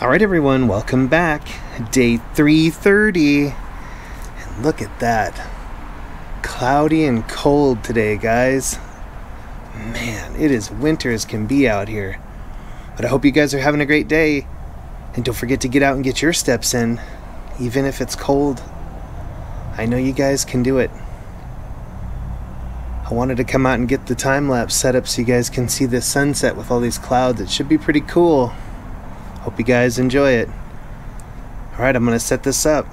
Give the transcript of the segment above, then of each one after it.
All right, everyone, welcome back. Day 330. And look at that. Cloudy and cold today, guys. Man, it is winter as can be out here. But I hope you guys are having a great day. And don't forget to get out and get your steps in, even if it's cold. I know you guys can do it. I wanted to come out and get the time lapse set up so you guys can see the sunset with all these clouds. It should be pretty cool. Hope you guys enjoy it. Alright, I'm going to set this up.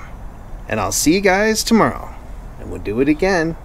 And I'll see you guys tomorrow. And we'll do it again.